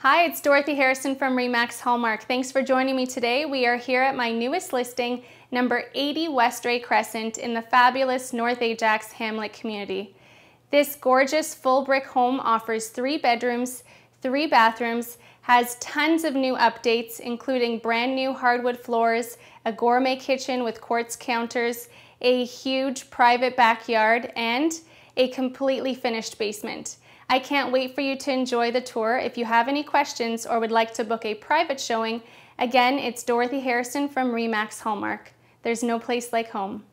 Hi, it's Dorothy Harrison from Remax Hallmark. Thanks for joining me today. We are here at my newest listing, number 80 Westray Crescent in the fabulous North Ajax Hamlet community. This gorgeous full brick home offers three bedrooms, three bathrooms, has tons of new updates, including brand new hardwood floors, a gourmet kitchen with quartz counters, a huge private backyard, and a completely finished basement. I can't wait for you to enjoy the tour. If you have any questions or would like to book a private showing, again, it's Dorothy Harrison from Remax Hallmark. There's no place like home.